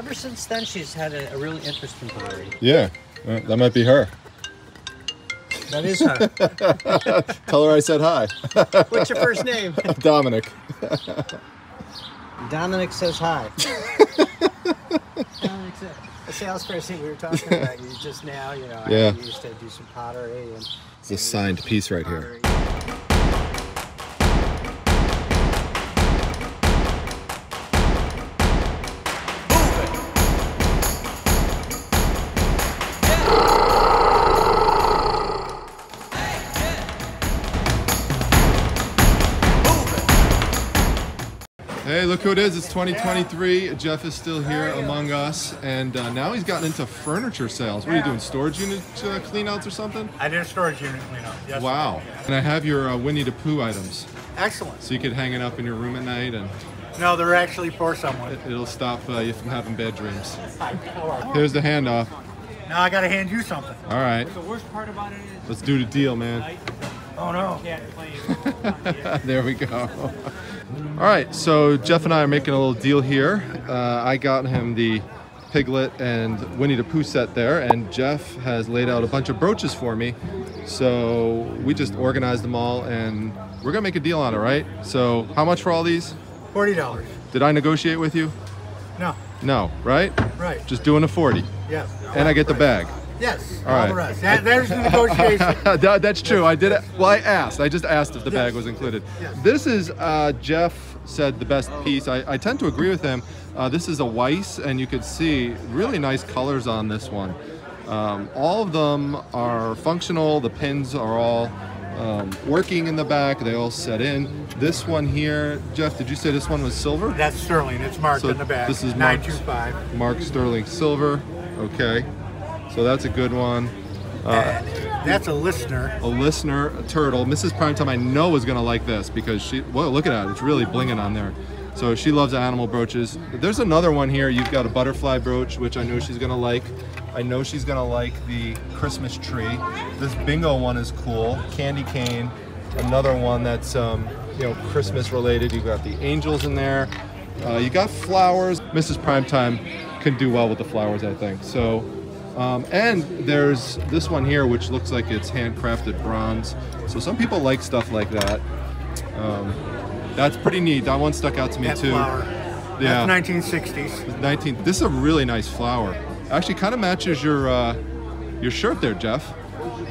Ever since then, she's had a, a really interesting pottery. Yeah, uh, that might be her. That is her. Tell her I said hi. What's your first name? Dominic. Dominic says hi. Dominic says. The salesperson we were talking about, you just now, you know, Yeah. I used to do some pottery and It's a signed piece right here. Look who it is. It's 2023. Jeff is still here among us, and uh, now he's gotten into furniture sales. What are you doing? Storage unit uh, cleanouts or something? I did a storage unit cleanup. Yes. Wow. And I have your uh, Winnie the Pooh items, Excellent. so you could hang it up in your room at night, and No, they're actually for someone. it'll stop uh, you from having bad dreams. Here's the handoff. Now I got to hand you something. All right, The worst part about it is let's do the deal, man. Oh no. you can't play. there we go. All right, so Jeff and I are making a little deal here. Uh, I got him the Piglet and Winnie the Pooh set there, and Jeff has laid out a bunch of brooches for me. So we just organized them all, and we're gonna make a deal on it, right? So how much for all these? Forty dollars. Did I negotiate with you? No. No, right? Right. Just doing a 40, Yes. and I get the bag. Yes. All All, right. the rest. That, there's the negotiation. That- that's true. I did it. Well, I asked. I just asked if the bag was included. Yes. This is uh, Jeff said the best piece. I, I tend to agree with him. Uh, this is a Weiss, and you could see really nice colors on this one. Um, all of them are functional. The pins are all um, working in the back. They all set in. This one here, Jeff, did you say this one was silver? That's sterling. It's marked So in the back. this is nine marked- Mark Sterling silver. Okay, so that's a good one. That's a Lisner. a Lisner, a turtle. Mrs. Primetime, I know is gonna like this because she. Well, look at that. It's really blinging on there. So she loves animal brooches. There's another one here. You've got a butterfly brooch, which I know she's gonna like. I know she's gonna like the Christmas tree. This bingo one is cool. Candy cane. Another one that's um, you know Christmas related. You've got the angels in there. Uh, you got flowers. Mrs. Primetime can do well with the flowers, I think. So um, and there's this one here, which looks like it's handcrafted bronze. So some people like stuff like that. Um, that's pretty neat. That one stuck out to me That too. flower. Yeah, That's 1960s. 19. This is a really nice flower. Actually, kind of matches your uh, your shirt there, Jeff.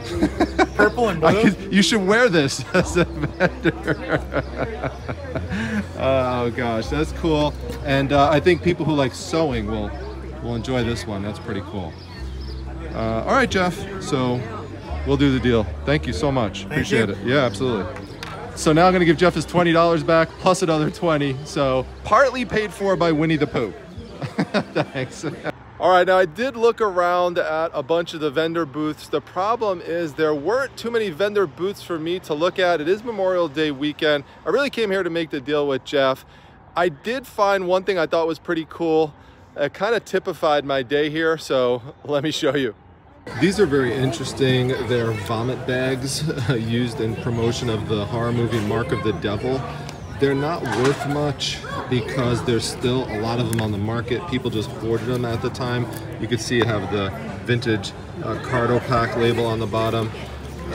Purple and blue. could, you should wear this as a vendor. oh gosh, that's cool. And uh, I think people who like sewing will will enjoy this one. That's pretty cool. Uh, all right, Jeff. So we'll do the deal. Thank you so much. Appreciate you. it. Yeah, absolutely. So now I'm gonna give Jeff his twenty dollars back plus another twenty. So partly paid for by Winnie the Pooh. Thanks. All right, now I did look around at a bunch of the vendor booths. The problem is there weren't too many vendor booths for me to look at. It is Memorial Day weekend. I really came here to make the deal with Jeff. I did find one thing I thought was pretty cool. It kind of typified my day here, so let me show you. These are very interesting. They're vomit bags used in promotion of the horror movie Mark of the Devil. They're not worth much because there's still a lot of them on the market. People just hoarded them at the time. You can see it have the vintage uh, Cardo Pack label on the bottom.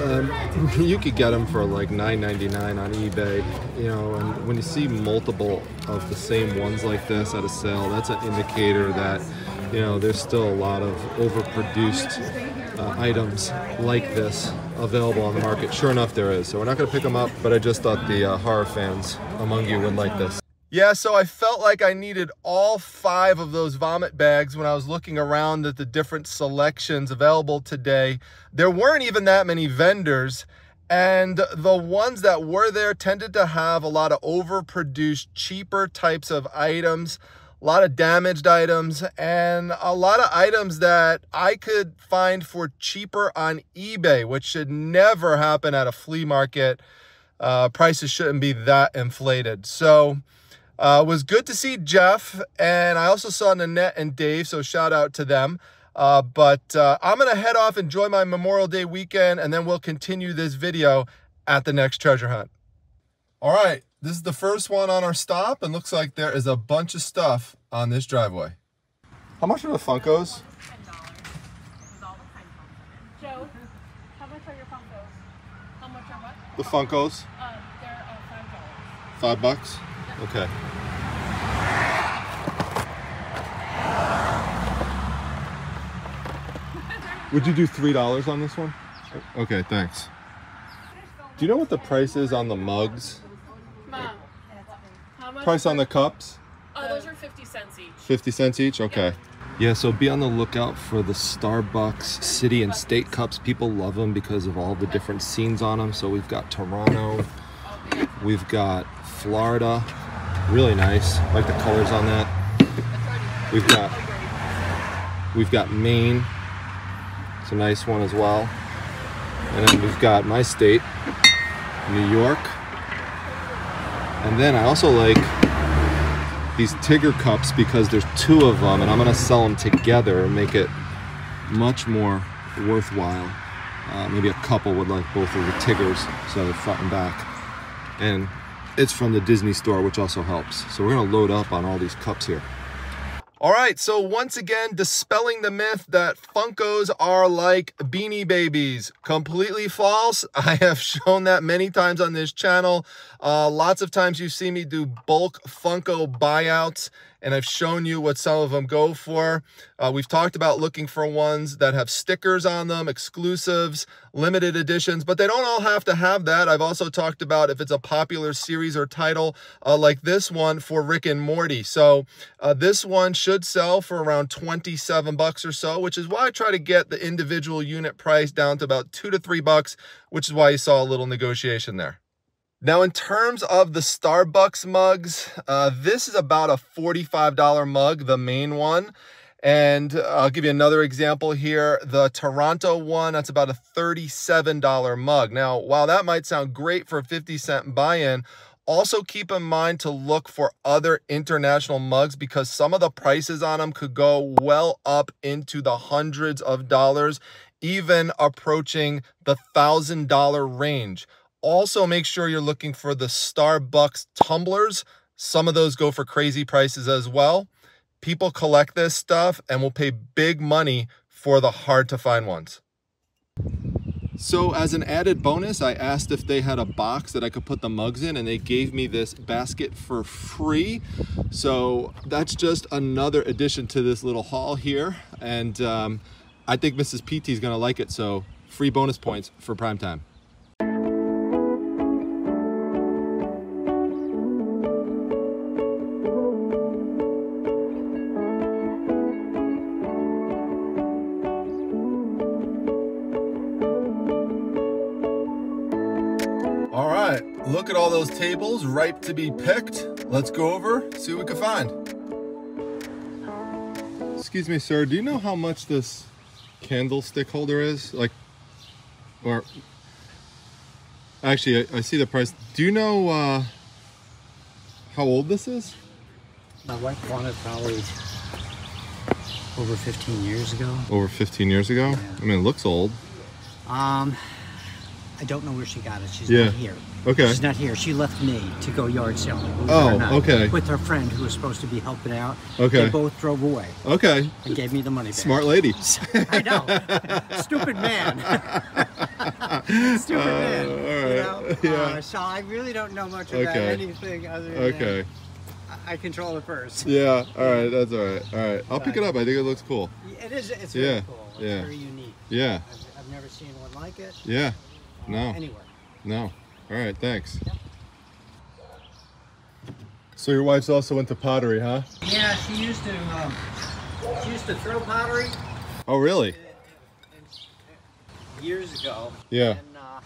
Um, you could get them for like $9.99 on eBay, you know, and when you see multiple of the same ones like this at a sale, that's an indicator that, you know, there's still a lot of overproduced uh, items like this available on the market. Sure enough, there is. So we're not going to pick them up, but I just thought the uh, horror fans among you would like this. Yeah, so I felt like I needed all five of those vomit bags when I was looking around at the different selections available today. There weren't even that many vendors, and the ones that were there tended to have a lot of overproduced, cheaper types of items, a lot of damaged items, and a lot of items that I could find for cheaper on eBay, which should never happen at a flea market. Uh, prices shouldn't be that inflated. So, uh, it was good to see Jeff, and I also saw Nanette and Dave, so shout out to them. Uh, but uh, I'm going to head off, enjoy my Memorial Day weekend, and then we'll continue this video at the next treasure hunt. All right, this is the first one on our stop, and looks like there is a bunch of stuff on this driveway. How much are the Funkos? Joe, how much are your Funkos? How much are what? The Funkos? Um, they're uh, five dollars. Five bucks? Okay. Would you do three dollars on this one? Okay, thanks. Do you know what the price is on the mugs? Mom, how much? Price on the cups? Oh, those are fifty cents each. 50 cents each? Okay. Yeah, so be on the lookout for the Starbucks City and State Cups. People love them because of all the different scenes on them. So we've got Toronto, oh, we've got Florida, really nice. Like the colors on that. We've got we've got Maine. It's a nice one as well. And then we've got my state, New York. And then I also like these Tigger cups because there's two of them and I'm gonna sell them together and make it much more worthwhile. Uh, maybe a couple would like both of the Tiggers, so front and back. And it's from the Disney store, which also helps. So we're gonna load up on all these cups here. All right, so once again, dispelling the myth that Funkos are like beanie babies. Completely false. I have shown that many times on this channel. Uh, lots of times you see me do bulk Funko buyouts, and I've shown you what some of them go for. Uh, we've talked about looking for ones that have stickers on them, exclusives, limited editions, but they don't all have to have that. I've also talked about if it's a popular series or title uh, like this one for Rick and Morty. So uh, this one should sell for around 27 bucks or so, which is why I try to get the individual unit price down to about two to three bucks, which is why you saw a little negotiation there. Now, in terms of the Starbucks mugs, uh, this is about a $45 mug, the main one. And I'll give you another example here. The Toronto one, that's about a $37 mug. Now, while that might sound great for a 50 cent buy-in, also keep in mind to look for other international mugs because some of the prices on them could go well up into the hundreds of dollars, even approaching the thousand dollar range. Also, make sure you're looking for the Starbucks tumblers. Some of those go for crazy prices as well. People collect this stuff and will pay big money for the hard to find ones. So as an added bonus, I asked if they had a box that I could put the mugs in and they gave me this basket for free. So that's just another addition to this little haul here. And um, I think Mrs. PT is gonna like it. So free bonus points for prime time. All right, look at all those tables ripe to be picked. Let's go over, see what we can find. Excuse me, sir, do you know how much this candlestick holder is? Like, or, actually, I, I see the price. Do you know uh, how old this is? My wife won it probably over 15 years ago. Over 15 years ago? I mean, it looks old. Um, I don't know where she got it. She's Yeah. not here. Okay. She's not here. She left me to go yard selling. Oh, not, okay. With her friend who was supposed to be helping out. Okay. They both drove away Okay, and gave me the money back. smart lady. I know. Stupid man. Stupid man. all You know? Yeah. Uh, so I really don't know much about Okay. anything other than Okay. I control the purse. Yeah, all right, that's all right. All right, I'll pick it up. I think it looks cool. It is. It's Yeah, very cool. It's yeah. very unique. Yeah, I've, I've never seen one like it yeah. No, anywhere. no. All right, thanks. So your wife's also into pottery, huh? Yeah, she used to. Um, she used to throw pottery Oh, really? years ago. Yeah, And uh,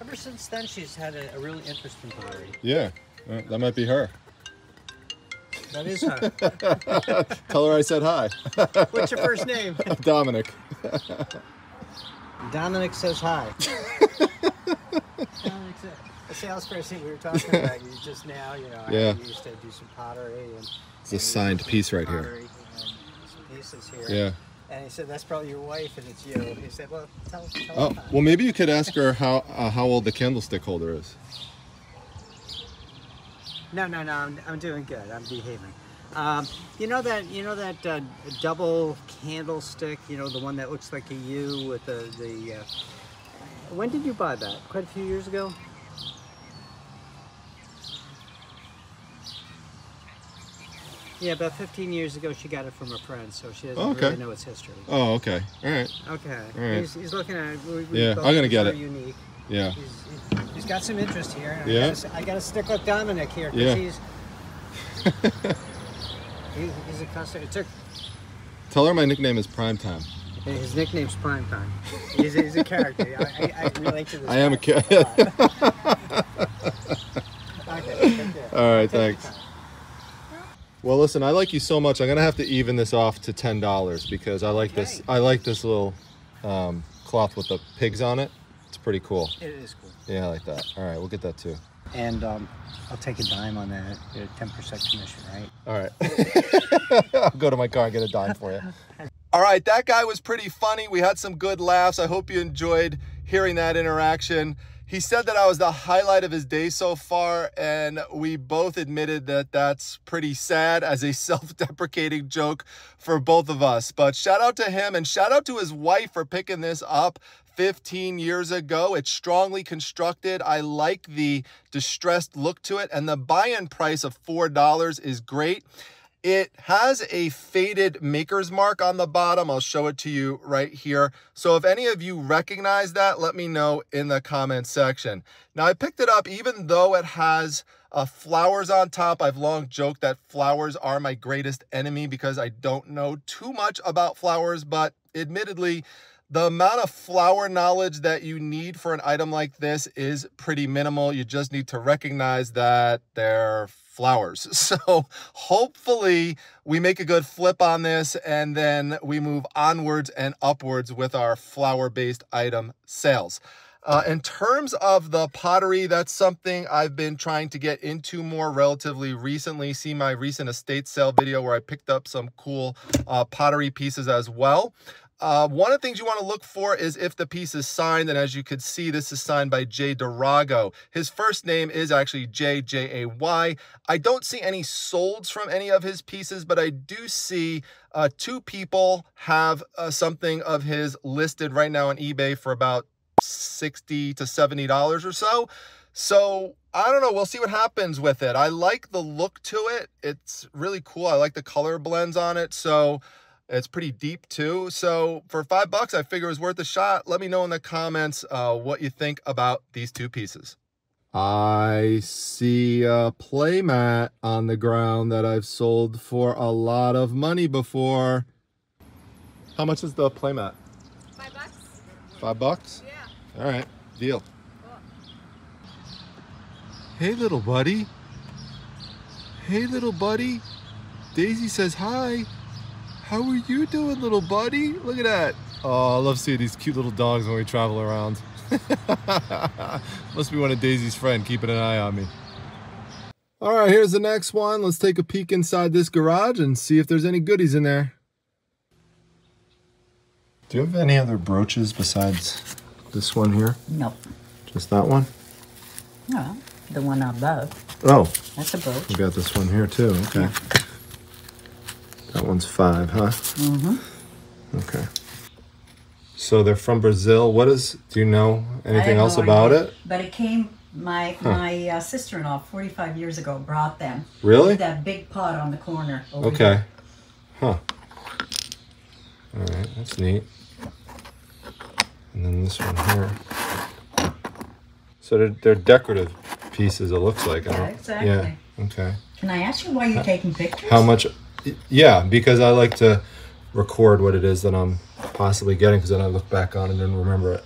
ever since then, she's had a, a really interest in pottery. yeah. Uh, that might be her. That is her. Tell her I said hi. What's your first name? Dominic. Dominic says hi. The salesperson we were talking about you just now, you know, Yeah. I used to do some pottery and It's a signed piece right here. and pieces here. Yeah. And he said, "That's probably your wife, and it's you." He said, "Well, tell, tell Oh, her well, maybe you could ask her how uh, how old the candlestick holder is. No, no, no. I'm, I'm doing good. I'm behaving. Um, you know that you know that uh, double candlestick. You know the one that looks like a U with the the. Uh, when did you buy that? Quite a few years ago. Yeah, about 15 years ago, she got it from a friend, so she doesn't oh, Okay. really know its history. Oh, okay. All right. Okay. All right. He's, he's looking at it. We, we Yeah, I'm gonna get it. Unique. Yeah. He's, he- he's got some interest here. I Yeah? gotta I got to stick with Dominic here because Yeah. he's, he, he's a customer. It took, Tell her my nickname is Primetime. His nickname's Prime Time. He's, a- he's a character. I, I, I relate to this. I am a kid. Okay. All right, thanks. Well, listen, I like you so much. I'm gonna have to even this off to ten dollars because I like this. I like this little um, cloth with the pigs on it. It's pretty cool. It is cool. Yeah, I like that. All right, we'll get that too. And um, I'll take a dime on that. 10% commission, right? All right. I'll go to my car and get a dime for you. All right, that guy was pretty funny. We had some good laughs. I hope you enjoyed hearing that interaction. He said that I was the highlight of his day so far, and we both admitted that that's pretty sad as a self deprecating joke for both of us. But shout out to him and shout out to his wife for picking this up 15 years ago. It's strongly constructed. I like the distressed look to it, and the buy in price of $4 is great. It has a faded maker's mark on the bottom. I'll show it to you right here. So if any of you recognize that, let me know in the comments section. Now I picked it up even though it has uh, flowers on top. I've long joked that flowers are my greatest enemy because I don't know too much about flowers, but admittedly, the amount of flower knowledge that you need for an item like this is pretty minimal. You just need to recognize that they're flowers. So hopefully we make a good flip on this and then we move onwards and upwards with our flower-based item sales. Uh, in terms of the pottery, that's something I've been trying to get into more relatively recently. See my recent estate sale video where I picked up some cool uh, pottery pieces as well. Uh, one of the things you want to look for is if the piece is signed, and as you can see, this is signed by Jay Durago. His first name is actually J J A Y. I don't see any solds from any of his pieces, but I do see uh, two people have uh, something of his listed right now on eBay for about 60 to 70 dollars or so. So I don't know. We'll see what happens with it. I like the look to it. It's really cool. I like the color blends on it. So it's pretty deep too. So for five bucks, I figure it was worth a shot. Let me know in the comments uh, what you think about these two pieces. I see a playmat on the ground that I've sold for a lot of money before. How much is the playmat? Five bucks? Five bucks? Yeah. All right, deal. Hey, little buddy. Hey, little buddy. Daisy says hi. How are you doing, little buddy? Look at that. Oh, I love seeing these cute little dogs when we travel around. Must be one of Daisy's friend keeping an eye on me. All right, here's the next one. Let's take a peek inside this garage and see if there's any goodies in there. Do you have any other brooches besides this one here? No, Just that one? no, the one above. Oh, That's a brooch. we got this one here too. Okay. That one's five, huh? Mm-hmm. Okay. So they're from Brazil. What is? Do you know anything else no about idea. it? But it came. My my uh, sister-in-law, 45 years ago, brought them. Really? That big pot on the corner. over Okay. there. Huh. All right, that's neat. And then this one here. So they're, they're decorative pieces. It looks like. Yeah, exactly. Yeah. Okay. Can I ask you why you're taking pictures? How much? Yeah, because I like to record what it is that I'm possibly getting, because then I look back on it and then remember it.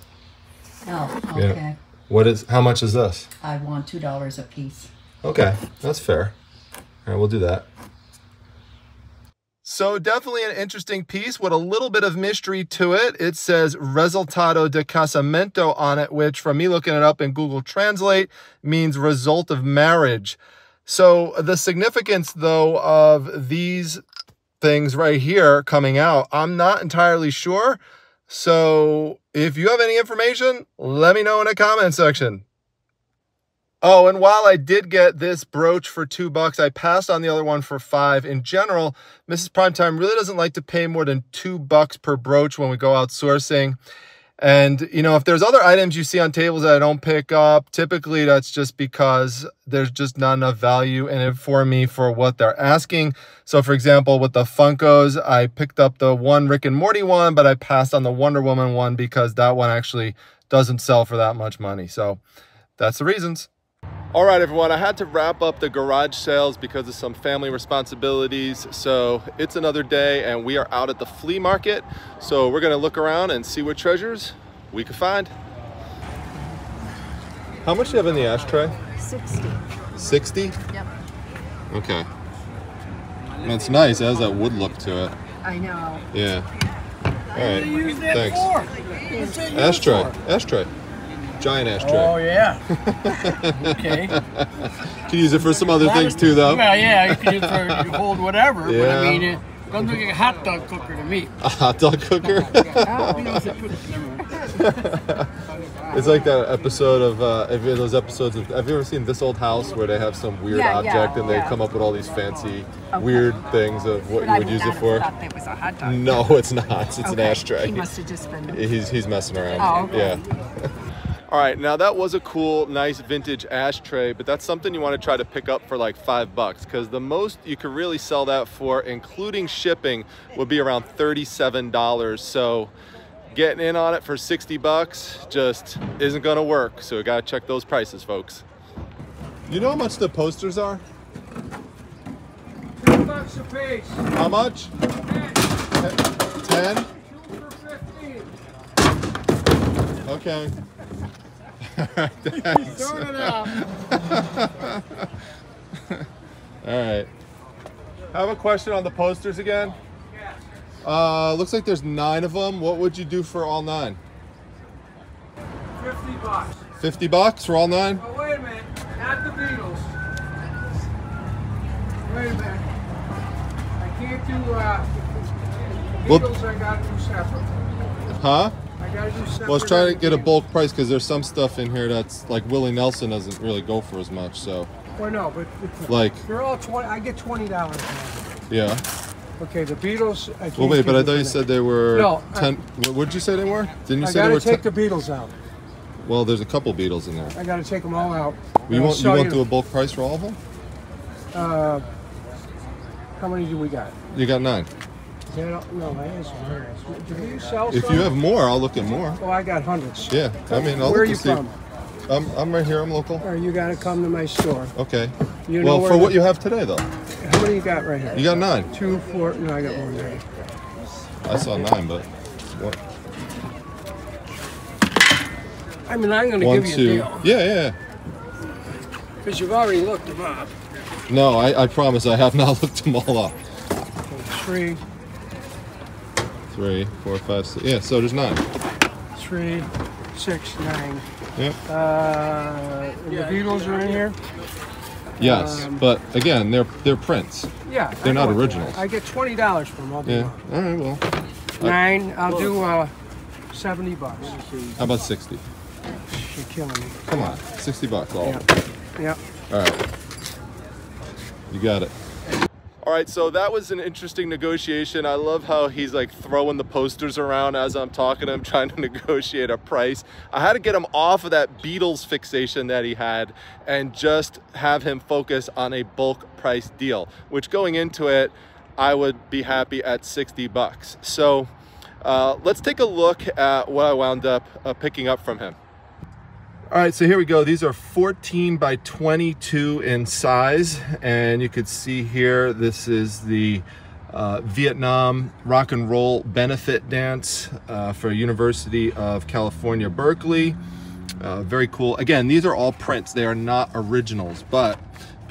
Oh, Yeah. okay. What is? How much is this? I want two dollars a piece. Okay, that's fair. All right, we'll do that. So definitely an interesting piece with a little bit of mystery to it. It says resultado de casamento on it, which from me looking it up in Google Translate means result of marriage. So the significance though of these things right here coming out, I'm not entirely sure. So if you have any information, let me know in the comment section. Oh, and while I did get this brooch for two bucks, I passed on the other one for five. In general, Mrs. Primetime really doesn't like to pay more than two bucks per brooch when we go out sourcing. And, you know, if there's other items you see on tables that I don't pick up, typically that's just because there's just not enough value in it for me for what they're asking. So, for example, with the Funkos, I picked up the one Rick and Morty one, but I passed on the Wonder Woman one because that one actually doesn't sell for that much money. So, that's the reasons. All right, everyone, I had to wrap up the garage sales because of some family responsibilities. So it's another day and we are out at the flea market. So we're gonna look around and see what treasures we can find. How much do you have in the ashtray? 60. 60? Yep. Okay. That's nice, it has that wood look to it. I know. Yeah. All right, thanks. Ashtray, ashtray. Giant ashtray. Oh yeah. okay. Can use it for some other things too, though. Well, yeah, you can use it for hold whatever, but Yeah. I mean, it doesn't look like a hot dog cooker to me. A hot dog cooker. It's a cook- never mind. It's like that episode of uh, those episodes of have you ever seen This Old House where they have some weird Yeah, object yeah, and they yeah. come up with all these fancy weird things of what you would use it for? thought that was a hot dog. No, it's not. It's an Okay. ashtray. He must have just been. He's he's messing around. Oh, okay. Yeah. All right, now that was a cool, nice vintage ashtray, but that's something you want to try to pick up for like five bucks because the most you could really sell that for, including shipping, would be around $37. So getting in on it for 60 bucks just isn't going to work. So we got to check those prices, folks. You know how much the posters are? Two bucks a piece. How much? 10? Two for fifteen. Okay. Throwing it out. All right. I have a question on the posters again. Uh, looks like there's nine of them. What would you do for all nine? Fifty bucks. 50 bucks for all nine? Oh wait a minute, not the Beatles. Wait a minute. I can't do uh. Well- Beatles, I gotta do separate. Huh? I gotta do separate. Well, I was trying to get a bulk price because there's some stuff in here that's like Willie Nelson doesn't really go for as much. So, Well, no, but it's, like, they're all twenty. I get twenty dollars. yeah. Okay, the Beatles. I Well, wait, but I thought you said they were No, I- 10. what would you say they were? Didn't you I say they were? I gotta take 10? the Beatles out. Well, there's a couple Beatles in there. I gotta take them all out. You I'll won't, you won't do a bulk price for all of them? Uh, how many do we got? You got nine. Is that all? No, I asked. Do you sell If some? you have more, I'll look at more. Oh, I got hundreds. Yeah, I mean, I'll Where are you to see. from? I'm, I'm right here. I'm local. Or you gotta come to my store. Okay. You know well, for the- what you have today, though, How many you got right here? you got nine. Two, four. No, I got one there. I saw nine, but what? I mean, I'm gonna give you two. a deal Yeah, yeah. because you've already looked them up. No, I, I promise I have not looked them all up. Three, Three, four, five, six. Yeah, so there's nine. three, six, nine. Yep. Uh, the Beatles are in here. Yes, Um, but again, they're they're prints. Yeah, They're not know. originals. I get twenty dollars from them. I'll Yeah. All right. Well, Nine. I'll do uh, seventy bucks. how about sixty? You're killing me. Come on, sixty bucks all. Yeah. Yeah. All right. You got it. All right, so that was an interesting negotiation. I love how he's like throwing the posters around as I'm talking to him, trying to negotiate a price. I had to get him off of that Beatles fixation that he had and just have him focus on a bulk price deal, which going into it, I would be happy at 60 bucks. So uh, let's take a look at what I wound up uh, picking up from him. All right, so here we go. These are 14 by 22 in size. And you could see here, this is the uh, Vietnam rock and roll benefit dance uh, for University of California, Berkeley. Uh, very cool. Again, these are all prints. They are not originals, but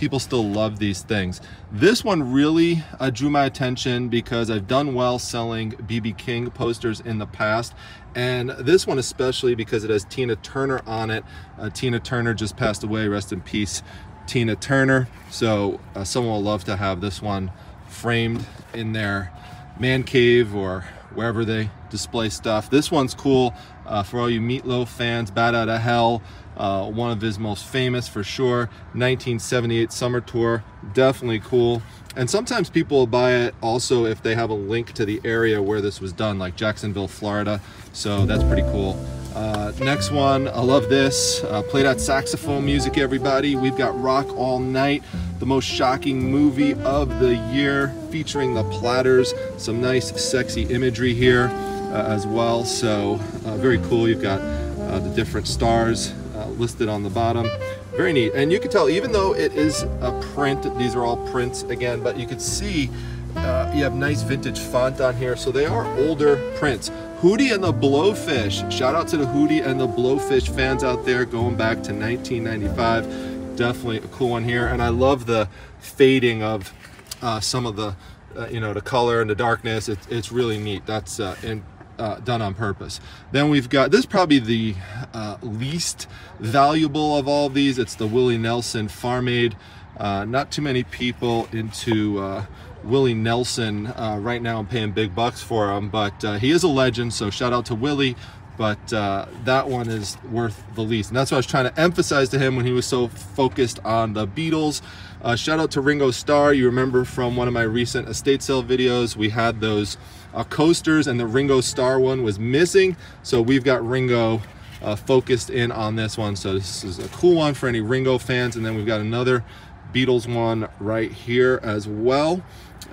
people still love these things. This one really uh, drew my attention because I've done well selling BB King posters in the past. And this one especially because it has Tina Turner on it. Uh, Tina Turner just passed away, rest in peace, Tina Turner. So uh, someone will love to have this one framed in their man cave or wherever they display stuff. This one's cool uh, for all you Meatloaf fans, Bat Out of Hell, uh, one of his most famous for sure, 1978 Summer Tour, definitely cool. And sometimes people will buy it also if they have a link to the area where this was done, like Jacksonville, Florida. So that's pretty cool. Uh, next one, I love this. Uh, play that saxophone music, everybody. We've got Rock All Night, the most shocking movie of the year, featuring the platters. Some nice, sexy imagery here uh, as well. So uh, very cool. You've got uh, the different stars listed on the bottom. Very neat. And you can tell, even though it is a print, these are all prints again, but you can see uh, you have nice vintage font on here. So they are older prints. Hootie and the Blowfish. Shout out to the Hootie and the Blowfish fans out there going back to 1995. Definitely a cool one here. And I love the fading of uh, some of the, uh, you know, the color and the darkness. It, it's really neat. That's uh, in, uh, done on purpose. Then we've got, this is probably the uh, least valuable of all of these. It's the Willie Nelson Farm Aid. Uh, not too many people into uh, Willie Nelson uh, right now. I'm paying big bucks for him, but uh, he is a legend. So shout out to Willie. But uh, that one is worth the least. And that's what I was trying to emphasize to him when he was so focused on the Beatles. Uh, shout out to Ringo Starr. You remember from one of my recent estate sale videos, we had those uh, coasters and the Ringo Starr one was missing. So we've got Ringo uh, focused in on this one. So this is a cool one for any Ringo fans. And then we've got another Beatles one right here as well.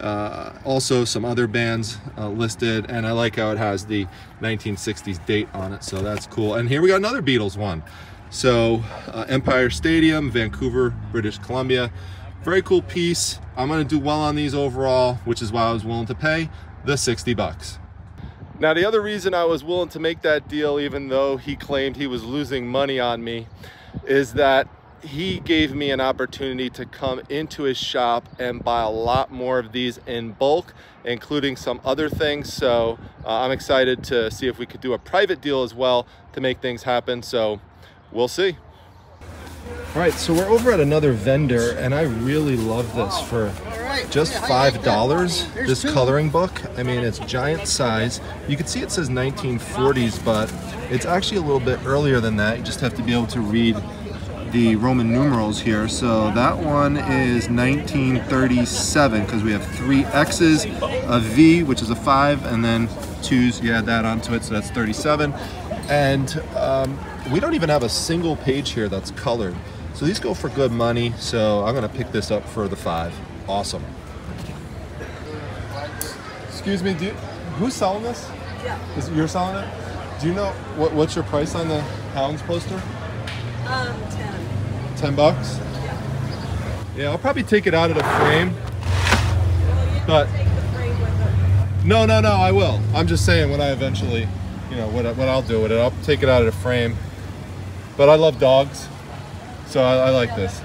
Uh, also some other bands uh, listed and I like how it has the 1960s date on it so that's cool. And here we got another Beatles one. So uh, Empire Stadium Vancouver British Columbia. Very cool piece. I'm gonna do well on these overall which is why I was willing to pay the 60 bucks. Now the other reason I was willing to make that deal even though he claimed he was losing money on me is that he gave me an opportunity to come into his shop and buy a lot more of these in bulk, including some other things. So uh, I'm excited to see if we could do a private deal as well to make things happen. So we'll see. All right, so we're over at another vendor and I really love this for just $5. This coloring book, I mean, it's giant size. You can see it says 1940s, but it's actually a little bit earlier than that. You just have to be able to read the Roman numerals here. So that one is 1937 because we have three X's, a V, which is a five, and then twos, you add that onto it, so that's 37. And um, we don't even have a single page here that's colored. So these go for good money, so I'm gonna pick this up for the five. Awesome. Excuse me, do you, who's selling this? Yeah. Is you're selling it? Do you know what, what's your price on the Hounds poster? Um, 10. 10 bucks? Yeah, I'll probably take it out of the frame. But no, no, no, I will. I'm just saying when I eventually, you know, what, what I'll do with it, I'll take it out of the frame. But I love dogs, so I, I like this.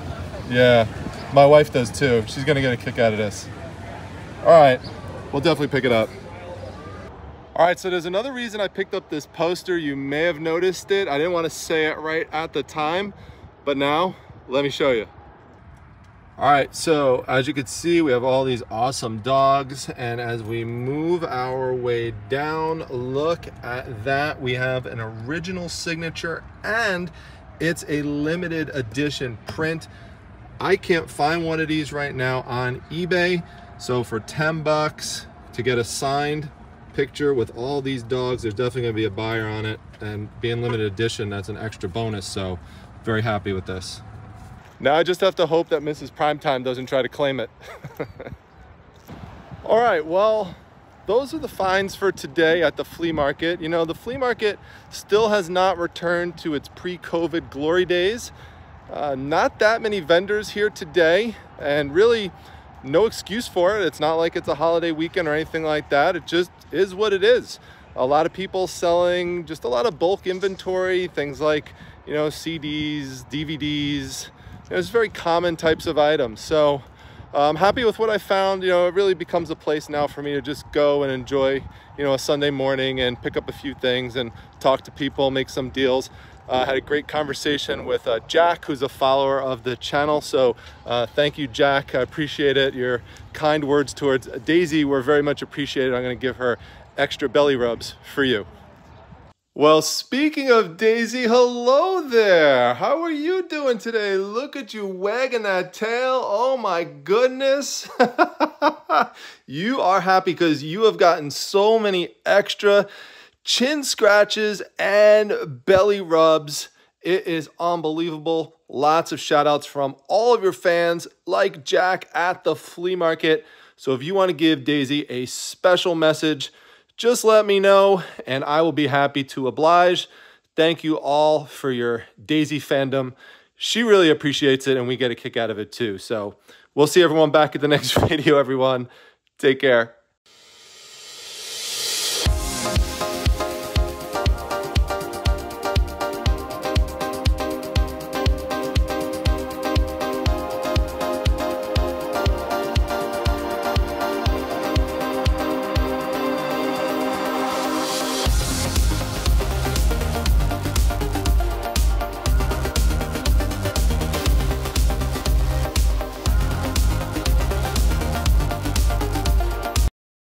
Yeah, my wife does too. She's gonna get a kick out of this. All right, we'll definitely pick it up. All right, so there's another reason I picked up this poster. You may have noticed it. I didn't want to say it right at the time, but now let me show you. All right, so as you can see, we have all these awesome dogs. And as we move our way down, look at that. We have an original signature and it's a limited edition print. I can't find one of these right now on eBay. So for 10 bucks to get a signed picture with all these dogs, there's definitely gonna be a buyer on it. And being limited edition, that's an extra bonus. So very happy with this. Now I just have to hope that Mrs. Primetime doesn't try to claim it. All right, well, those are the finds for today at the flea market. You know, the flea market still has not returned to its pre-COVID glory days. Uh, not that many vendors here today and really no excuse for it. It's not like it's a holiday weekend or anything like that. It just is what it is. A lot of people selling just a lot of bulk inventory, things like, you know, CDs, DVDs, it's very common types of items. So I'm happy with what I found. You know, it really becomes a place now for me to just go and enjoy, you know, a Sunday morning and pick up a few things and talk to people, make some deals. Uh, had a great conversation with uh, Jack, who's a follower of the channel. So uh, thank you, Jack. I appreciate it. Your kind words towards Daisy were very much appreciated. I'm going to give her extra belly rubs for you. Well, speaking of Daisy, hello there. How are you doing today? Look at you wagging that tail. Oh my goodness. you are happy because you have gotten so many extra chin scratches and belly rubs. It is unbelievable. Lots of shout outs from all of your fans, like Jack at the flea market. So if you want to give Daisy a special message, just let me know and I will be happy to oblige. Thank you all for your Daisy fandom. She really appreciates it and we get a kick out of it too. So we'll see everyone back at the next video, everyone. Take care.